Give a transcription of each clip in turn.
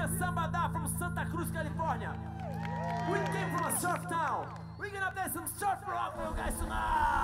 Are Sambada from Santa Cruz, California. We came from a surf town. We're gonna play some surf rock for you guys tonight.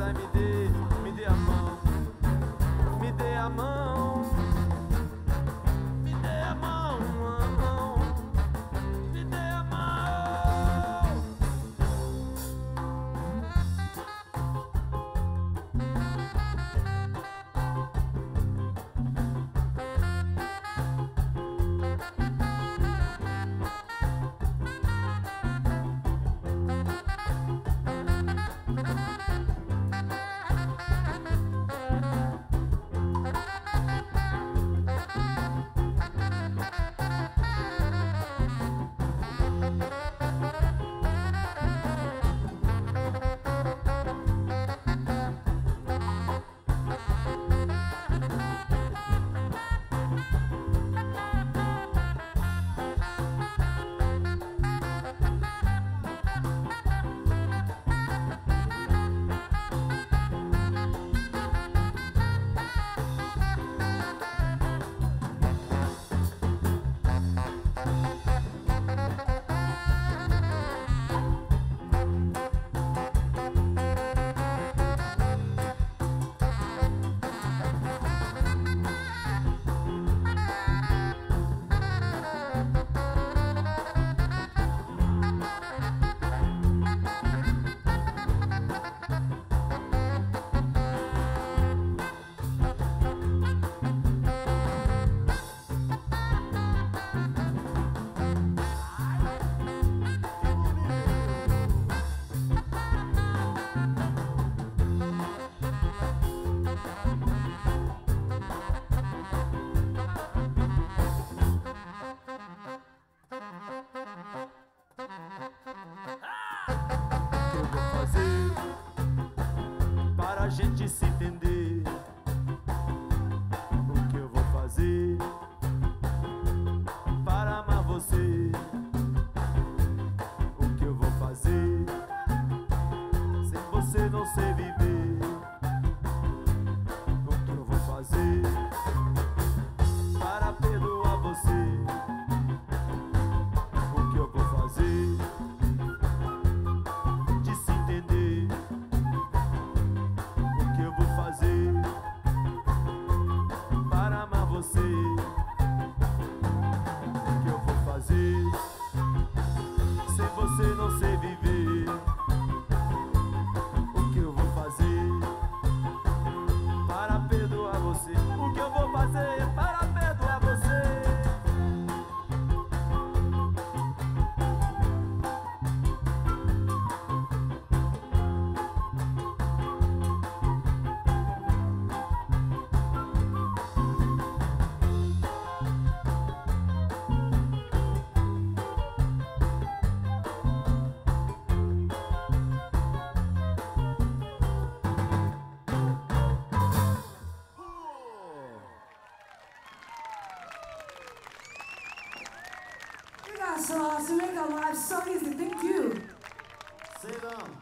amizades. gente se entender. So, our lives so easy. Thank you. Say them.